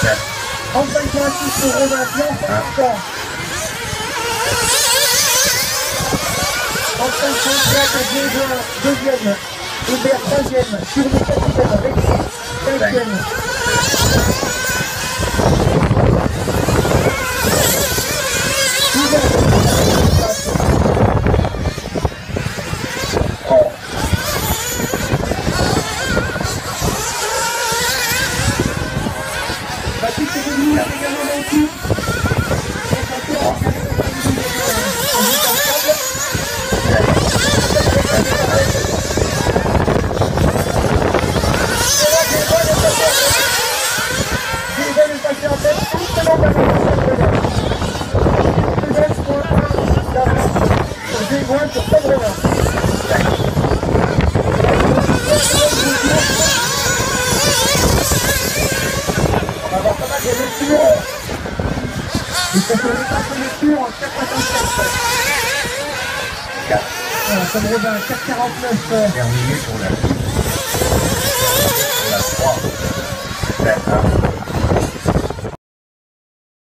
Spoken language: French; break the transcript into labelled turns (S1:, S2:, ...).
S1: 35 pour Romain, Blanc, 50 35 Jacques, deuxième. Hubert, troisième. Sur le capitaine, Alexis, cinquième. Baptiste est Il faut que les passes de lecture en 4,54.
S2: 4.
S1: Voilà, Saint-Brévin, 4,49.
S2: Terminé pour la